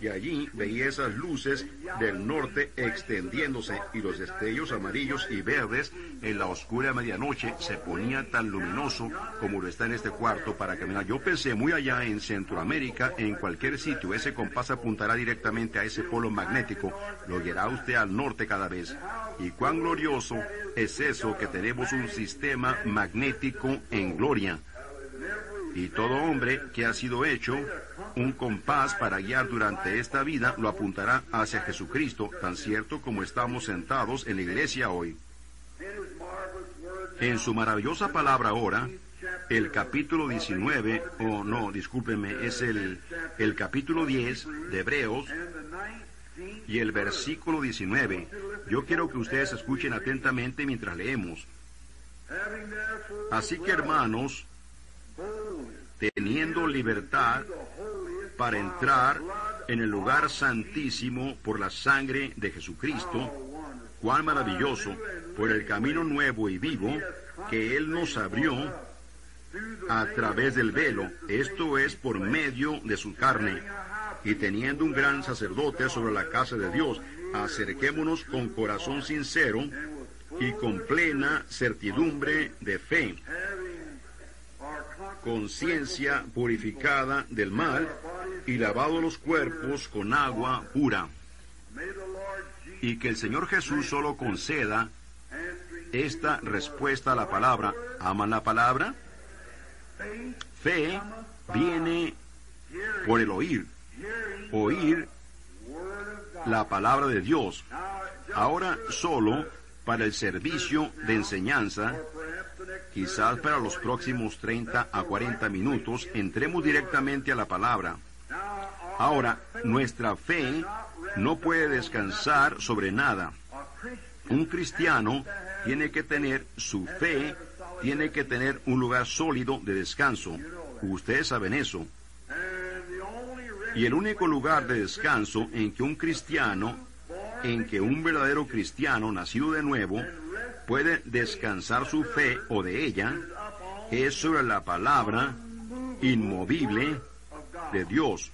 y allí veía esas luces del norte extendiéndose y los destellos amarillos y verdes en la oscura medianoche se ponía tan luminoso como lo está en este cuarto para caminar. Yo pensé muy allá en Centroamérica, en cualquier sitio, ese compás apuntará directamente a ese polo magnético, lo guiará usted al norte cada vez. Y cuán glorioso es eso que tenemos un sistema magnético en gloria. Y todo hombre que ha sido hecho un compás para guiar durante esta vida lo apuntará hacia Jesucristo, tan cierto como estamos sentados en la iglesia hoy. En su maravillosa palabra ahora, el capítulo 19, o no, discúlpenme, es el, el capítulo 10 de Hebreos y el versículo 19. Yo quiero que ustedes escuchen atentamente mientras leemos. Así que hermanos, teniendo libertad para entrar en el lugar santísimo por la sangre de Jesucristo, cuán maravilloso, por el camino nuevo y vivo que Él nos abrió a través del velo, esto es por medio de su carne, y teniendo un gran sacerdote sobre la casa de Dios, acerquémonos con corazón sincero y con plena certidumbre de fe, conciencia purificada del mal y lavado los cuerpos con agua pura. Y que el Señor Jesús solo conceda esta respuesta a la palabra. ¿Aman la palabra? Fe viene por el oír. Oír la palabra de Dios. Ahora solo para el servicio de enseñanza, quizás para los próximos 30 a 40 minutos, entremos directamente a la palabra. Ahora, nuestra fe no puede descansar sobre nada. Un cristiano tiene que tener su fe, tiene que tener un lugar sólido de descanso. Ustedes saben eso. Y el único lugar de descanso en que un cristiano, en que un verdadero cristiano nacido de nuevo puede descansar su fe o de ella, es sobre la palabra inmovible de Dios.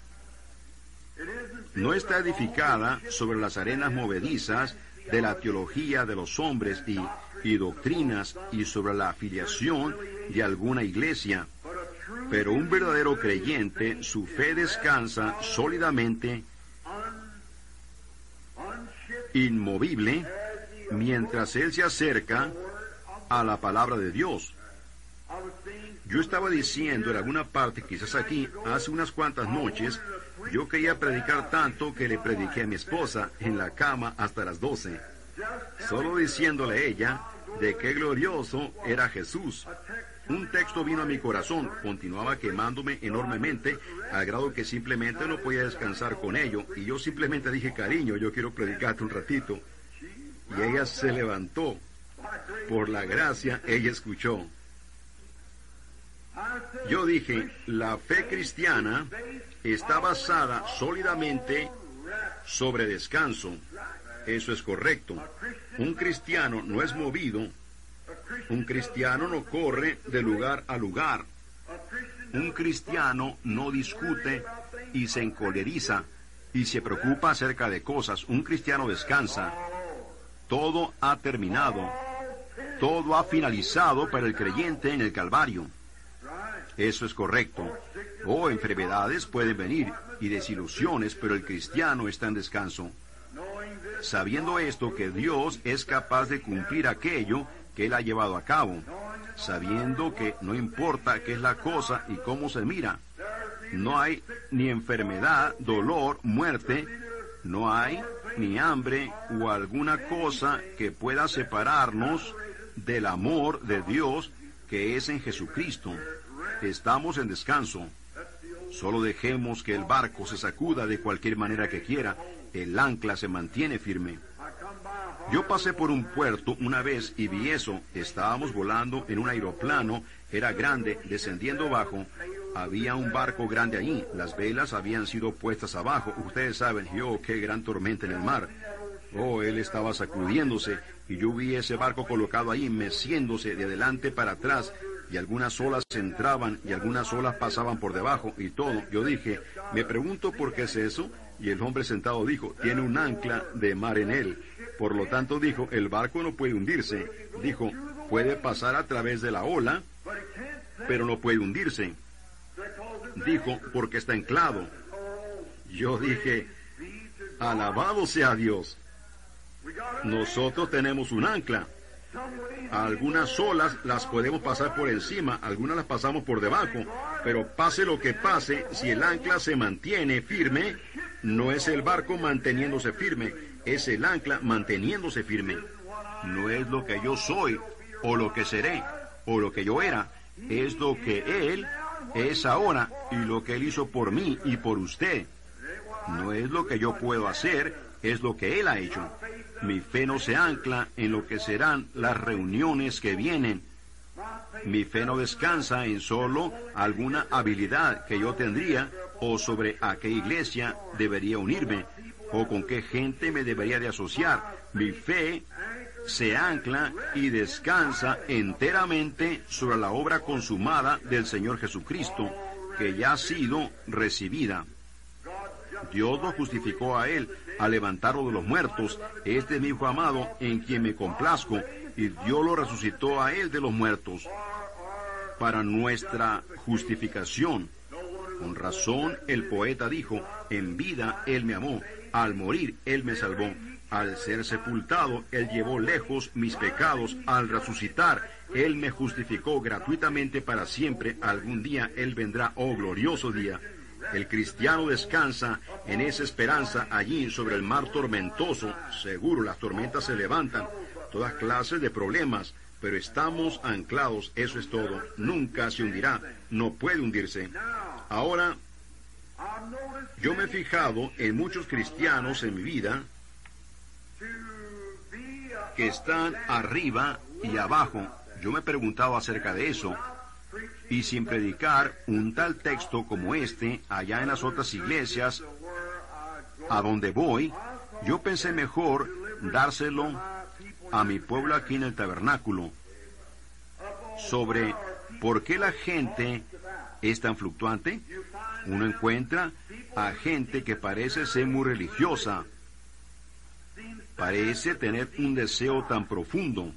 No está edificada sobre las arenas movedizas de la teología de los hombres y, y doctrinas y sobre la afiliación de alguna iglesia. Pero un verdadero creyente, su fe descansa sólidamente, inmovible, mientras él se acerca a la palabra de Dios. Yo estaba diciendo en alguna parte, quizás aquí, hace unas cuantas noches, yo quería predicar tanto que le prediqué a mi esposa en la cama hasta las doce, solo diciéndole a ella de qué glorioso era Jesús. Un texto vino a mi corazón, continuaba quemándome enormemente, al grado que simplemente no podía descansar con ello, y yo simplemente dije, cariño, yo quiero predicarte un ratito. Y ella se levantó. Por la gracia, ella escuchó. Yo dije, la fe cristiana está basada sólidamente sobre descanso. Eso es correcto. Un cristiano no es movido. Un cristiano no corre de lugar a lugar. Un cristiano no discute y se encoleriza y se preocupa acerca de cosas. Un cristiano descansa. Todo ha terminado. Todo ha finalizado para el creyente en el Calvario. Eso es correcto. Oh, enfermedades pueden venir y desilusiones, pero el cristiano está en descanso. Sabiendo esto que Dios es capaz de cumplir aquello que Él ha llevado a cabo. Sabiendo que no importa qué es la cosa y cómo se mira. No hay ni enfermedad, dolor, muerte. No hay ni hambre o alguna cosa que pueda separarnos del amor de Dios que es en Jesucristo. Estamos en descanso. Solo dejemos que el barco se sacuda de cualquier manera que quiera. El ancla se mantiene firme. Yo pasé por un puerto una vez y vi eso. Estábamos volando en un aeroplano, era grande, descendiendo bajo. Había un barco grande allí. Las velas habían sido puestas abajo. Ustedes saben, yo, qué gran tormenta en el mar. Oh, él estaba sacudiéndose y yo vi ese barco colocado ahí, meciéndose de adelante para atrás y algunas olas entraban y algunas olas pasaban por debajo y todo. Yo dije, me pregunto por qué es eso. Y el hombre sentado dijo, tiene un ancla de mar en él. Por lo tanto dijo, el barco no puede hundirse. Dijo, puede pasar a través de la ola, pero no puede hundirse. Dijo, porque está anclado. Yo dije, alabado sea Dios. Nosotros tenemos un ancla. Algunas olas las podemos pasar por encima, algunas las pasamos por debajo, pero pase lo que pase, si el ancla se mantiene firme, no es el barco manteniéndose firme, es el ancla manteniéndose firme. No es lo que yo soy, o lo que seré, o lo que yo era, es lo que Él es ahora y lo que Él hizo por mí y por usted. No es lo que yo puedo hacer, es lo que Él ha hecho. Mi fe no se ancla en lo que serán las reuniones que vienen. Mi fe no descansa en solo alguna habilidad que yo tendría o sobre a qué iglesia debería unirme o con qué gente me debería de asociar. Mi fe se ancla y descansa enteramente sobre la obra consumada del Señor Jesucristo, que ya ha sido recibida. Dios lo justificó a él al levantarlo de los muertos. Este es mi Hijo amado en quien me complazco, y Dios lo resucitó a él de los muertos para nuestra justificación. Con razón el poeta dijo, en vida él me amó, al morir él me salvó. Al ser sepultado, Él llevó lejos mis pecados. Al resucitar, Él me justificó gratuitamente para siempre. Algún día Él vendrá, oh glorioso día. El cristiano descansa en esa esperanza allí sobre el mar tormentoso. Seguro las tormentas se levantan, todas clases de problemas, pero estamos anclados, eso es todo. Nunca se hundirá, no puede hundirse. Ahora, yo me he fijado en muchos cristianos en mi vida que están arriba y abajo. Yo me he preguntado acerca de eso. Y sin predicar un tal texto como este allá en las otras iglesias a donde voy, yo pensé mejor dárselo a mi pueblo aquí en el tabernáculo sobre por qué la gente es tan fluctuante. Uno encuentra a gente que parece ser muy religiosa, parece tener un deseo tan profundo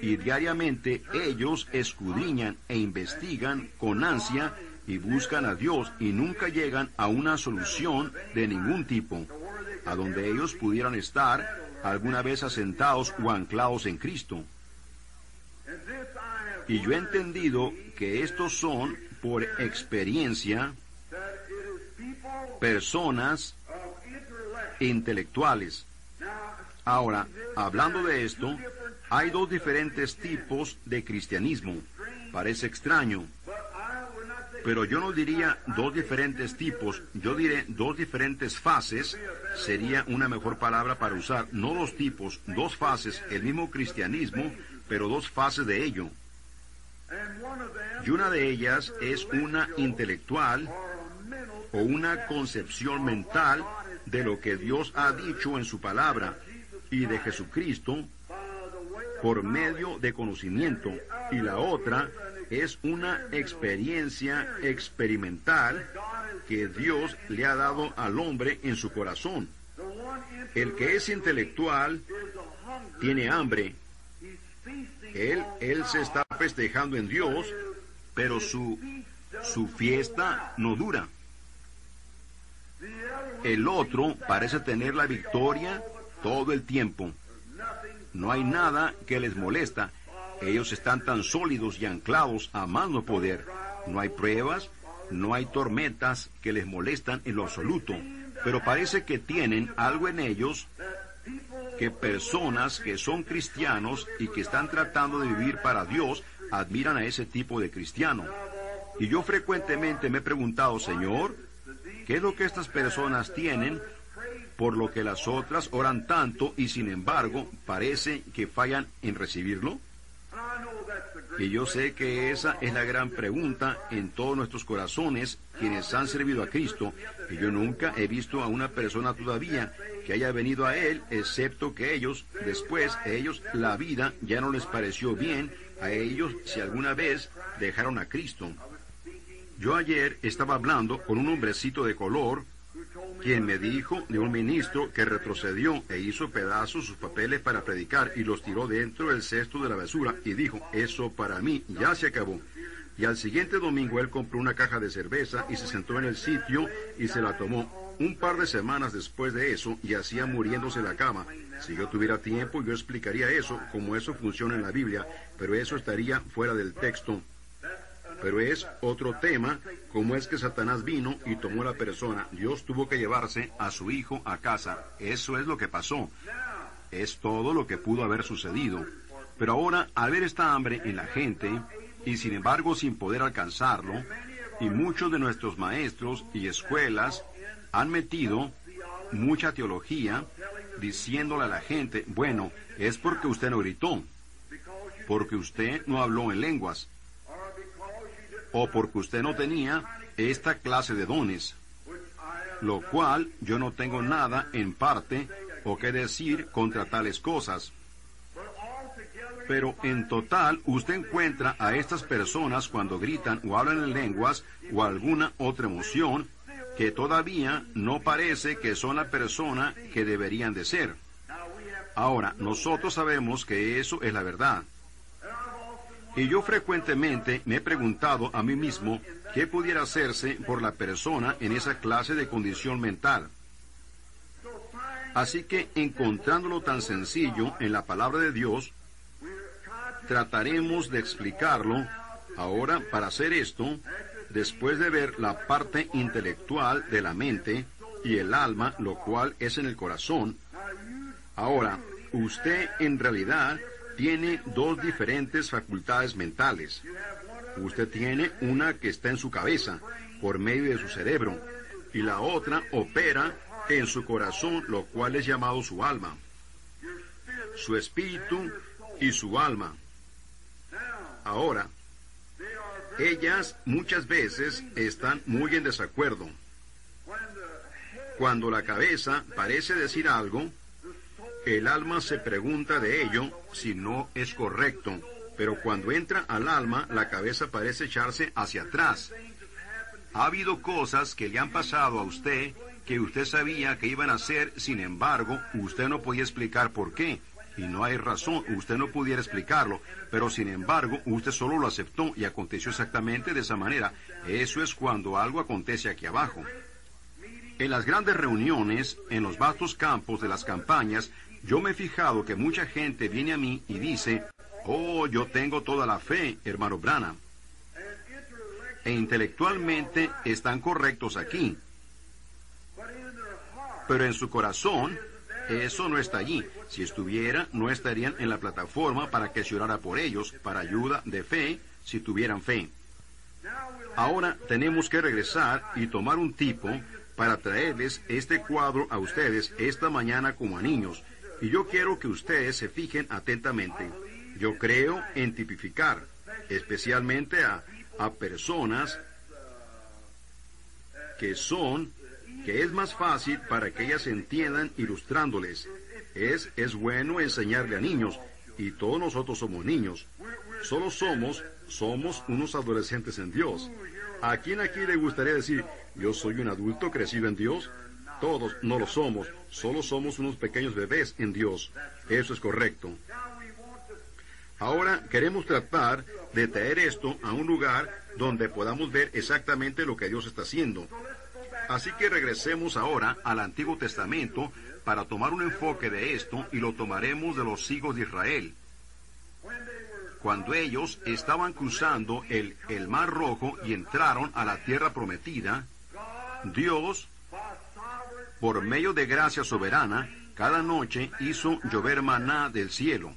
y diariamente ellos escudriñan e investigan con ansia y buscan a Dios y nunca llegan a una solución de ningún tipo, a donde ellos pudieran estar alguna vez asentados o anclados en Cristo. Y yo he entendido que estos son, por experiencia, personas intelectuales Ahora, hablando de esto, hay dos diferentes tipos de cristianismo. Parece extraño, pero yo no diría dos diferentes tipos, yo diré dos diferentes fases, sería una mejor palabra para usar, no dos tipos, dos fases, el mismo cristianismo, pero dos fases de ello. Y una de ellas es una intelectual o una concepción mental de lo que Dios ha dicho en su palabra y de Jesucristo por medio de conocimiento y la otra es una experiencia experimental que Dios le ha dado al hombre en su corazón. El que es intelectual tiene hambre. Él, él se está festejando en Dios, pero su, su fiesta no dura. El otro parece tener la victoria todo el tiempo. No hay nada que les molesta. Ellos están tan sólidos y anclados a mano poder. No hay pruebas, no hay tormentas que les molestan en lo absoluto. Pero parece que tienen algo en ellos que personas que son cristianos y que están tratando de vivir para Dios admiran a ese tipo de cristiano. Y yo frecuentemente me he preguntado, Señor, ¿qué es lo que estas personas tienen por lo que las otras oran tanto y sin embargo parece que fallan en recibirlo? Y yo sé que esa es la gran pregunta en todos nuestros corazones, quienes han servido a Cristo, y yo nunca he visto a una persona todavía que haya venido a Él, excepto que ellos, después, ellos, la vida ya no les pareció bien a ellos si alguna vez dejaron a Cristo. Yo ayer estaba hablando con un hombrecito de color, quien me dijo de un ministro que retrocedió e hizo pedazos sus papeles para predicar y los tiró dentro del cesto de la basura y dijo, eso para mí ya se acabó. Y al siguiente domingo él compró una caja de cerveza y se sentó en el sitio y se la tomó. Un par de semanas después de eso y hacía muriéndose la cama. Si yo tuviera tiempo yo explicaría eso, como eso funciona en la Biblia, pero eso estaría fuera del texto. Pero es otro tema, como es que Satanás vino y tomó la persona. Dios tuvo que llevarse a su hijo a casa. Eso es lo que pasó. Es todo lo que pudo haber sucedido. Pero ahora, al ver esta hambre en la gente, y sin embargo sin poder alcanzarlo, y muchos de nuestros maestros y escuelas han metido mucha teología diciéndole a la gente, bueno, es porque usted no gritó, porque usted no habló en lenguas, o porque usted no tenía esta clase de dones, lo cual yo no tengo nada en parte o que decir contra tales cosas. Pero en total usted encuentra a estas personas cuando gritan o hablan en lenguas o alguna otra emoción que todavía no parece que son la persona que deberían de ser. Ahora, nosotros sabemos que eso es la verdad. Y yo frecuentemente me he preguntado a mí mismo qué pudiera hacerse por la persona en esa clase de condición mental. Así que encontrándolo tan sencillo en la palabra de Dios, trataremos de explicarlo. Ahora, para hacer esto, después de ver la parte intelectual de la mente y el alma, lo cual es en el corazón, ahora, usted en realidad tiene dos diferentes facultades mentales. Usted tiene una que está en su cabeza, por medio de su cerebro, y la otra opera en su corazón, lo cual es llamado su alma. Su espíritu y su alma. Ahora, ellas muchas veces están muy en desacuerdo. Cuando la cabeza parece decir algo, el alma se pregunta de ello si no es correcto, pero cuando entra al alma, la cabeza parece echarse hacia atrás. Ha habido cosas que le han pasado a usted que usted sabía que iban a hacer, sin embargo, usted no podía explicar por qué. Y no hay razón, usted no pudiera explicarlo, pero sin embargo, usted solo lo aceptó y aconteció exactamente de esa manera. Eso es cuando algo acontece aquí abajo. En las grandes reuniones, en los vastos campos de las campañas, yo me he fijado que mucha gente viene a mí y dice, oh, yo tengo toda la fe, hermano Brana. E intelectualmente están correctos aquí. Pero en su corazón, eso no está allí. Si estuviera, no estarían en la plataforma para que se orara por ellos, para ayuda de fe, si tuvieran fe. Ahora tenemos que regresar y tomar un tipo para traerles este cuadro a ustedes esta mañana como a niños, y yo quiero que ustedes se fijen atentamente. Yo creo en tipificar, especialmente a, a personas que son, que es más fácil para que ellas entiendan ilustrándoles. Es, es bueno enseñarle a niños, y todos nosotros somos niños. Solo somos, somos unos adolescentes en Dios. ¿A quién aquí le gustaría decir, yo soy un adulto crecido en Dios? Todos no lo somos, solo somos unos pequeños bebés en Dios. Eso es correcto. Ahora queremos tratar de traer esto a un lugar donde podamos ver exactamente lo que Dios está haciendo. Así que regresemos ahora al Antiguo Testamento para tomar un enfoque de esto y lo tomaremos de los hijos de Israel. Cuando ellos estaban cruzando el, el Mar Rojo y entraron a la tierra prometida, Dios por medio de gracia soberana, cada noche hizo llover maná del cielo.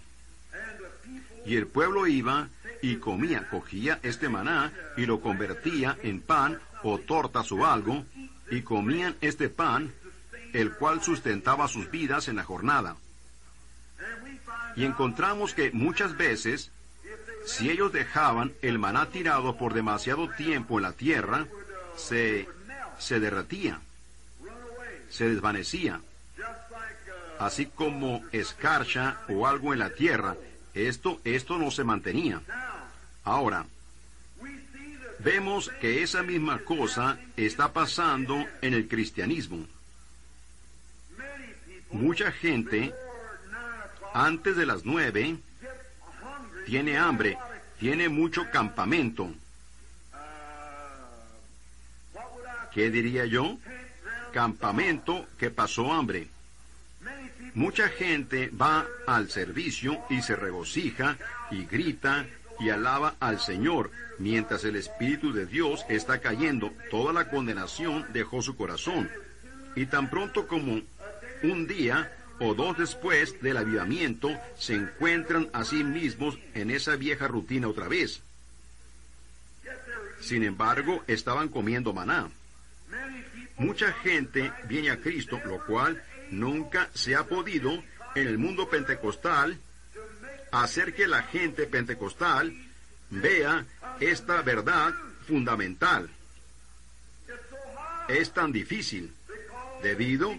Y el pueblo iba y comía, cogía este maná y lo convertía en pan o tortas o algo, y comían este pan, el cual sustentaba sus vidas en la jornada. Y encontramos que muchas veces, Si ellos dejaban el maná tirado por demasiado tiempo en la tierra, se, se derretía, se desvanecía, así como escarcha o algo en la tierra. Esto, esto no se mantenía. Ahora, vemos que esa misma cosa está pasando en el cristianismo. Mucha gente, antes de las nueve, tiene hambre, tiene mucho campamento. ¿Qué diría yo? Campamento que pasó hambre. Mucha gente va al servicio y se regocija y grita y alaba al Señor, mientras el Espíritu de Dios está cayendo. Toda la condenación dejó su corazón. Y tan pronto como un día o dos después del avivamiento, se encuentran a sí mismos en esa vieja rutina otra vez. Sin embargo, estaban comiendo maná. Mucha gente viene a Cristo, lo cual nunca se ha podido en el mundo pentecostal hacer que la gente pentecostal vea esta verdad fundamental. Es tan difícil debido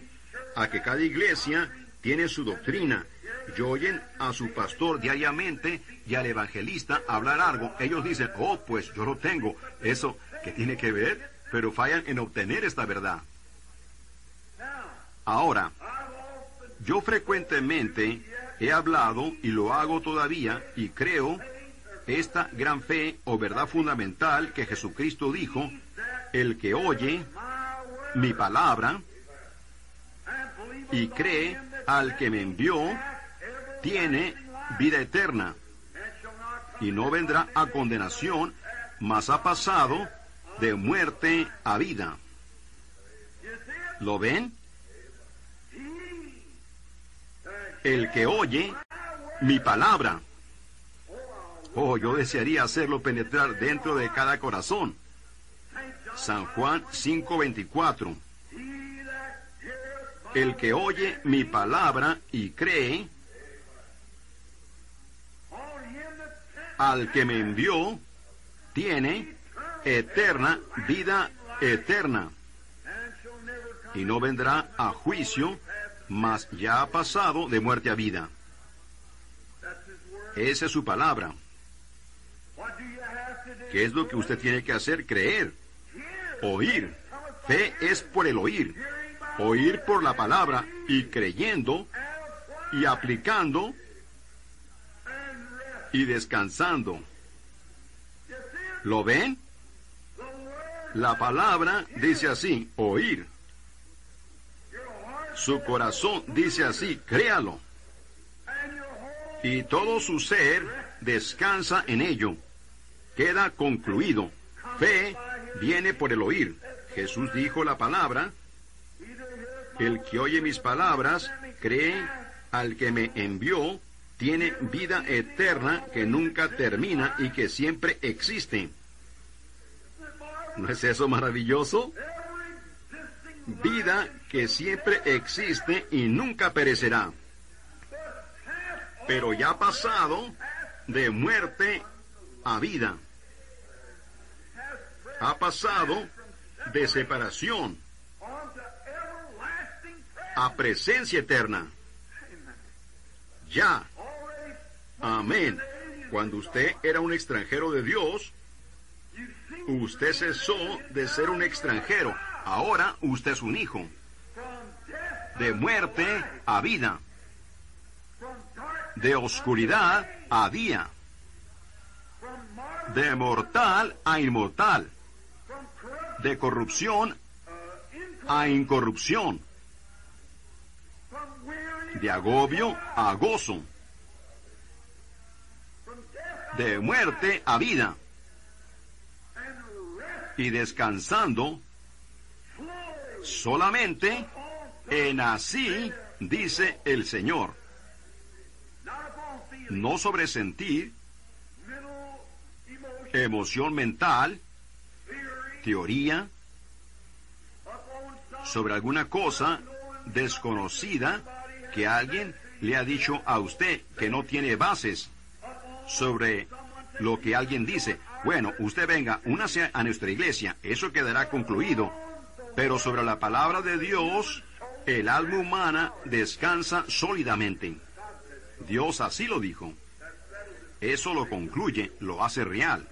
a que cada iglesia tiene su doctrina y oyen a su pastor diariamente y al evangelista hablar algo. Ellos dicen, oh, pues yo lo tengo. Eso que tiene que ver, pero fallan en obtener esta verdad. Ahora, yo frecuentemente he hablado y lo hago todavía y creo esta gran fe o verdad fundamental que Jesucristo dijo, el que oye mi palabra y cree al que me envió, tiene vida eterna y no vendrá a condenación, mas ha pasado de muerte a vida. ¿Lo ven? el que oye mi palabra. Oh, yo desearía hacerlo penetrar dentro de cada corazón. San Juan 5:24. El que oye mi palabra y cree al que me envió, tiene eterna vida eterna y no vendrá a juicio, mas ya ha pasado de muerte a vida. Esa es su palabra. ¿Qué es lo que usted tiene que hacer? Creer. Oír. Fe es por el oír. Oír por la palabra y creyendo y aplicando y descansando. ¿Lo ven? La palabra dice así, oír. Su corazón dice así, créalo. Y todo su ser descansa en ello. Queda concluido. Fe viene por el oír. Jesús dijo la palabra. El que oye mis palabras, cree al que me envió, tiene vida eterna que nunca termina y que siempre existe. ¿No es eso maravilloso? vida que siempre existe y nunca perecerá. Pero ya ha pasado de muerte a vida. Ha pasado de separación a presencia eterna. Ya. Amén. Cuando usted era un extranjero de Dios, usted cesó de ser un extranjero Ahora usted es un hijo. De muerte a vida. De oscuridad a día. De mortal a inmortal. De corrupción a incorrupción. De agobio a gozo. De muerte a vida. Y descansando Solamente en así, dice el Señor. No sobre sentir, emoción mental, teoría, sobre alguna cosa desconocida que alguien le ha dicho a usted que no tiene bases, sobre lo que alguien dice. Bueno, usted venga, únase a nuestra iglesia, eso quedará concluido. Pero sobre la palabra de Dios, el alma humana descansa sólidamente. Dios así lo dijo. Eso lo concluye, lo hace real.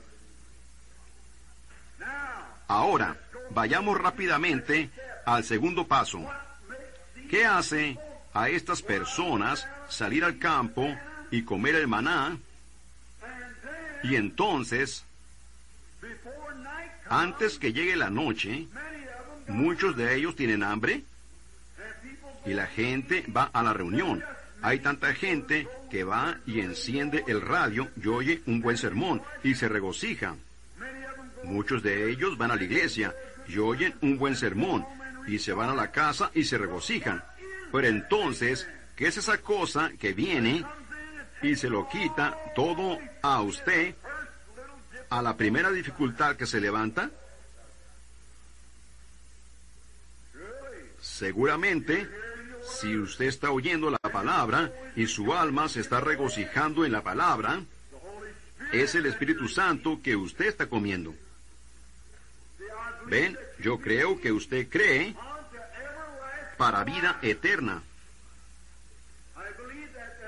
Ahora, vayamos rápidamente al segundo paso. ¿Qué hace a estas personas salir al campo y comer el maná? Y entonces, antes que llegue la noche, muchos de ellos tienen hambre y la gente va a la reunión. Hay tanta gente que va y enciende el radio y oye un buen sermón y se regocija. Muchos de ellos van a la iglesia y oyen un buen sermón y se van a la casa y se regocijan. Pero entonces, ¿qué es esa cosa que viene y se lo quita todo a usted a la primera dificultad que se levanta? Seguramente, si usted está oyendo la palabra y su alma se está regocijando en la palabra, es el Espíritu Santo que usted está comiendo. Ven, yo creo que usted cree para vida eterna.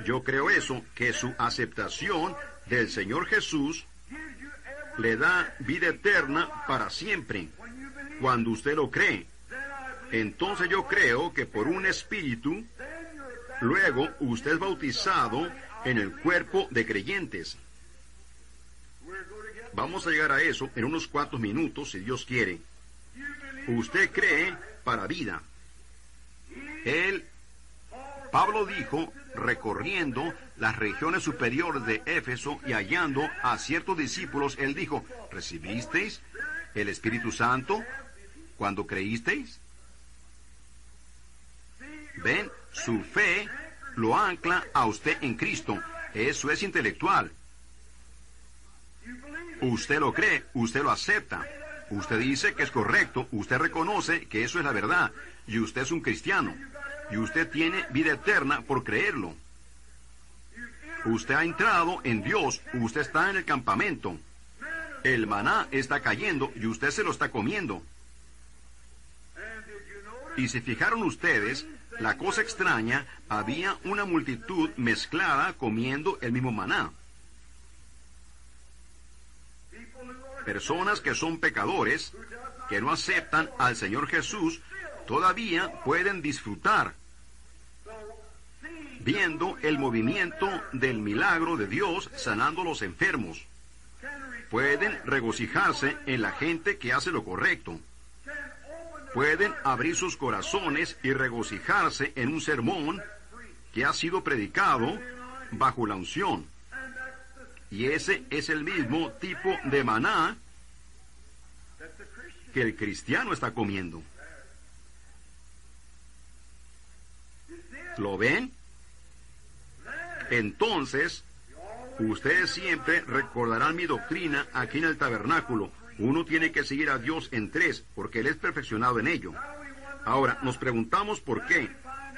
Yo creo eso, que su aceptación del Señor Jesús le da vida eterna para siempre, cuando usted lo cree. Entonces yo creo que por un espíritu, luego usted es bautizado en el cuerpo de creyentes. Vamos a llegar a eso en unos cuantos minutos, si Dios quiere. Usted cree para vida. Él, Pablo dijo, recorriendo las regiones superiores de Éfeso y hallando a ciertos discípulos, él dijo, ¿recibisteis el Espíritu Santo cuando creísteis? Ven, su fe lo ancla a usted en Cristo. Eso es intelectual. Usted lo cree, usted lo acepta. Usted dice que es correcto, usted reconoce que eso es la verdad, y usted es un cristiano, y usted tiene vida eterna por creerlo. Usted ha entrado en Dios, usted está en el campamento. El maná está cayendo y usted se lo está comiendo. Y si fijaron ustedes, la cosa extraña, había una multitud mezclada comiendo el mismo maná. Personas que son pecadores, que no aceptan al Señor Jesús, todavía pueden disfrutar viendo el movimiento del milagro de Dios sanando a los enfermos. Pueden regocijarse en la gente que hace lo correcto pueden abrir sus corazones y regocijarse en un sermón que ha sido predicado bajo la unción. Y ese es el mismo tipo de maná que el cristiano está comiendo. ¿Lo ven? Entonces, ustedes siempre recordarán mi doctrina aquí en el tabernáculo uno tiene que seguir a Dios en tres, porque Él es perfeccionado en ello. Ahora, nos preguntamos por qué,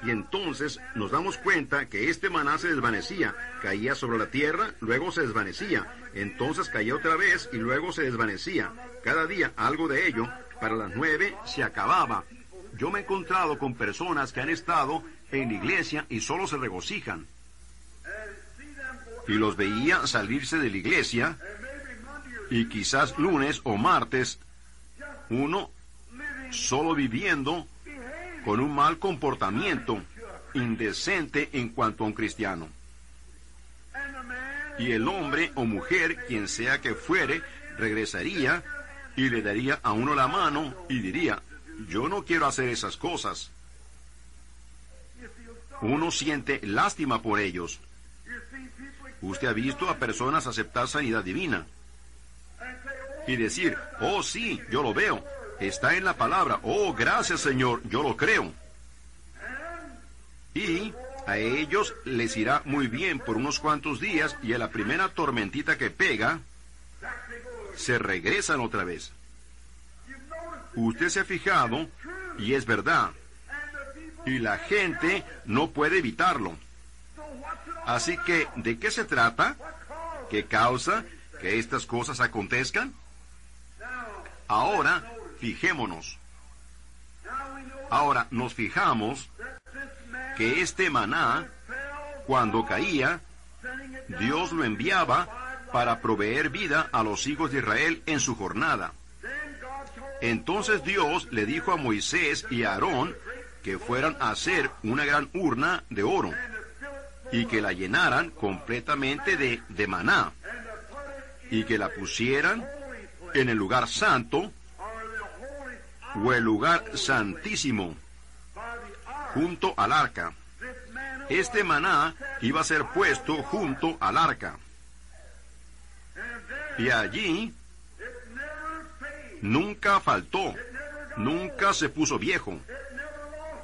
y entonces nos damos cuenta que este maná se desvanecía, caía sobre la tierra, luego se desvanecía, entonces caía otra vez y luego se desvanecía. Cada día algo de ello, para las nueve se acababa. Yo me he encontrado con personas que han estado en la iglesia y solo se regocijan. Y los veía salirse de la iglesia y quizás lunes o martes, uno solo viviendo con un mal comportamiento indecente en cuanto a un cristiano. Y el hombre o mujer, quien sea que fuere, regresaría y le daría a uno la mano y diría, yo no quiero hacer esas cosas. Uno siente lástima por ellos. Usted ha visto a personas aceptar sanidad divina y decir, oh sí, yo lo veo, está en la palabra, oh gracias Señor, yo lo creo. Y a ellos les irá muy bien por unos cuantos días y a la primera tormentita que pega, se regresan otra vez. Usted se ha fijado, y es verdad, y la gente no puede evitarlo. Así que, ¿de qué se trata? ¿Qué causa que estas cosas acontezcan? Ahora, fijémonos. Ahora nos fijamos que este maná, cuando caía, Dios lo enviaba para proveer vida a los hijos de Israel en su jornada. Entonces Dios le dijo a Moisés y a Aarón que fueran a hacer una gran urna de oro y que la llenaran completamente de, de maná y que la pusieran en el lugar santo o el lugar santísimo junto al arca. Este maná iba a ser puesto junto al arca. Y allí nunca faltó, nunca se puso viejo,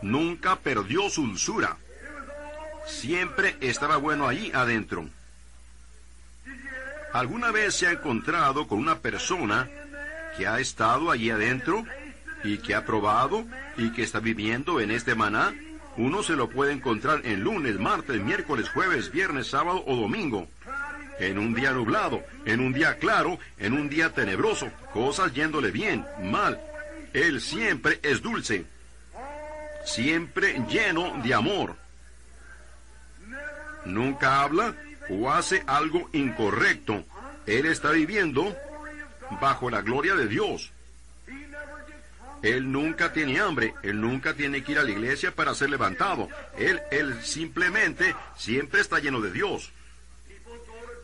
nunca perdió su dulzura. Siempre estaba bueno allí adentro. ¿Alguna vez se ha encontrado con una persona que ha estado allí adentro y que ha probado y que está viviendo en este maná? Uno se lo puede encontrar en lunes, martes, miércoles, jueves, viernes, sábado o domingo. En un día nublado, en un día claro, en un día tenebroso, cosas yéndole bien, mal. Él siempre es dulce, siempre lleno de amor. Nunca habla o hace algo incorrecto. Él está viviendo bajo la gloria de Dios. Él nunca tiene hambre, él nunca tiene que ir a la iglesia para ser levantado. Él, él simplemente siempre está lleno de Dios.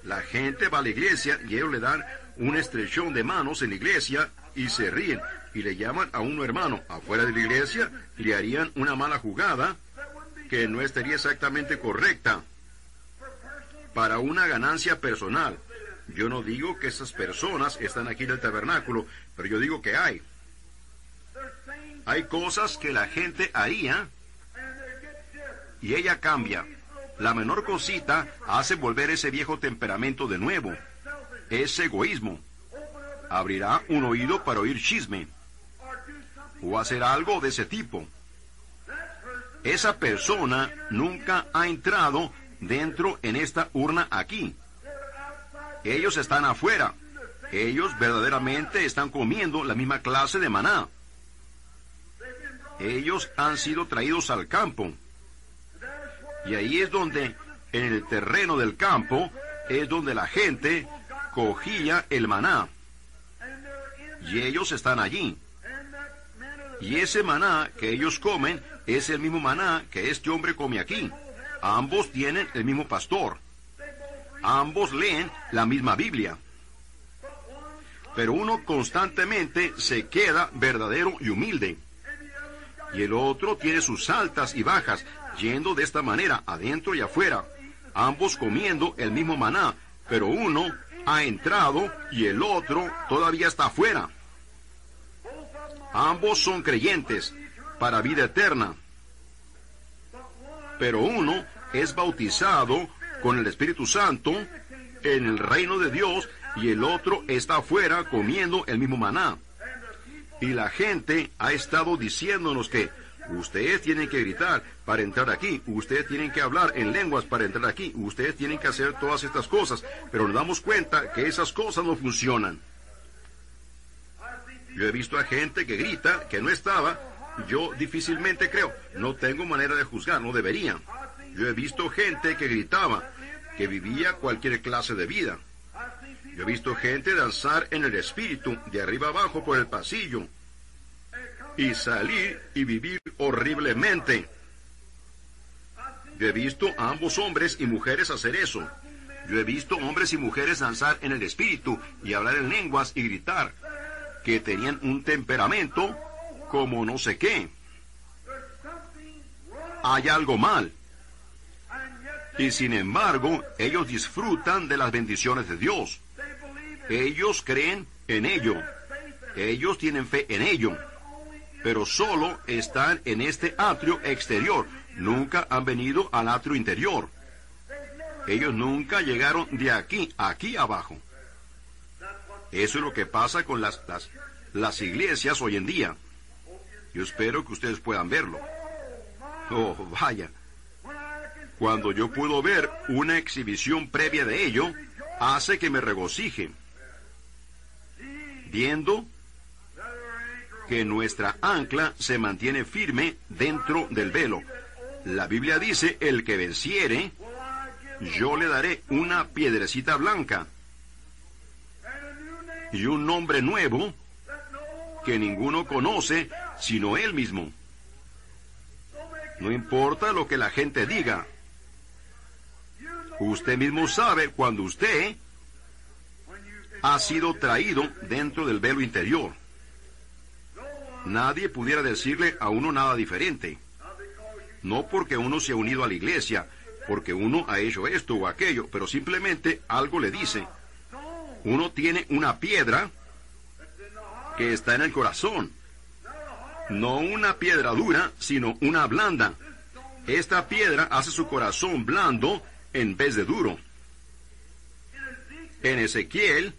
La gente va a la iglesia y ellos le dan un estrechón de manos en la iglesia y se ríen y le llaman a uno hermano. Afuera de la iglesia le harían una mala jugada que no estaría exactamente correcta para una ganancia personal. Yo no digo que esas personas están aquí en el tabernáculo, pero yo digo que hay. Hay cosas que la gente haría y ella cambia. La menor cosita hace volver ese viejo temperamento de nuevo. Es egoísmo. Abrirá un oído para oír chisme. O hacer algo de ese tipo. Esa persona nunca ha entrado dentro en esta urna aquí. Ellos están afuera. Ellos verdaderamente están comiendo la misma clase de maná. Ellos han sido traídos al campo. Y ahí es donde, en el terreno del campo, es donde la gente cogía el maná. Y ellos están allí. Y ese maná que ellos comen es el mismo maná que este hombre come aquí. Ambos tienen el mismo pastor. Ambos leen la misma Biblia. Pero uno constantemente se queda verdadero y humilde y el otro tiene sus altas y bajas, yendo de esta manera, adentro y afuera, ambos comiendo el mismo maná, pero uno ha entrado y el otro todavía está afuera. Ambos son creyentes para vida eterna, pero uno es bautizado con el Espíritu Santo en el reino de Dios y el otro está afuera comiendo el mismo maná. Y la gente ha estado diciéndonos que ustedes tienen que gritar para entrar aquí, ustedes tienen que hablar en lenguas para entrar aquí, ustedes tienen que hacer todas estas cosas, pero nos damos cuenta que esas cosas no funcionan. Yo he visto a gente que grita que no estaba, yo difícilmente creo, no tengo manera de juzgar, no debería. Yo he visto gente que gritaba, que vivía cualquier clase de vida. Yo he visto gente danzar en el espíritu de arriba abajo por el pasillo y salir y vivir horriblemente. Yo he visto a ambos hombres y mujeres hacer eso. Yo he visto hombres y mujeres danzar en el espíritu y hablar en lenguas y gritar, que tenían un temperamento como no sé qué. Hay algo mal. Y sin embargo, ellos disfrutan de las bendiciones de Dios. Ellos creen en ello. Ellos tienen fe en ello. Pero solo están en este atrio exterior. Nunca han venido al atrio interior. Ellos nunca llegaron de aquí, aquí abajo. Eso es lo que pasa con las, las, las iglesias hoy en día. Yo espero que ustedes puedan verlo. Oh, vaya. Cuando yo puedo ver una exhibición previa de ello, hace que me regocije, viendo que nuestra ancla se mantiene firme dentro del velo. La Biblia dice, el que venciere, yo le daré una piedrecita blanca y un nombre nuevo que ninguno conoce sino él mismo. No importa lo que la gente diga. Usted mismo sabe cuando usted ha sido traído dentro del velo interior. Nadie pudiera decirle a uno nada diferente. No porque uno se ha unido a la iglesia, porque uno ha hecho esto o aquello, pero simplemente algo le dice. Uno tiene una piedra que está en el corazón. No una piedra dura, sino una blanda. Esta piedra hace su corazón blando en vez de duro. En Ezequiel,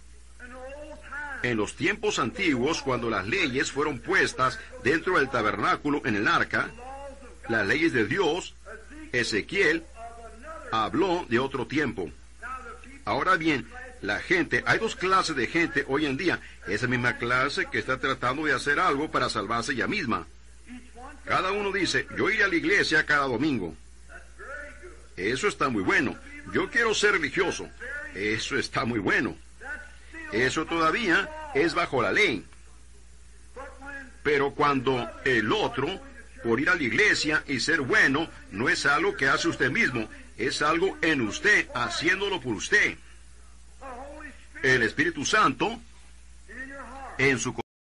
en los tiempos antiguos, cuando las leyes fueron puestas dentro del tabernáculo en el arca, las leyes de Dios, Ezequiel habló de otro tiempo. Ahora bien, la gente, hay dos clases de gente hoy en día. Esa misma clase que está tratando de hacer algo para salvarse ella misma. Cada uno dice, yo iré a la iglesia cada domingo. Eso está muy bueno. Yo quiero ser religioso. Eso está muy bueno. Eso todavía es bajo la ley. Pero cuando el otro, por ir a la iglesia y ser bueno, no es algo que hace usted mismo, es algo en usted, haciéndolo por usted. El Espíritu Santo en su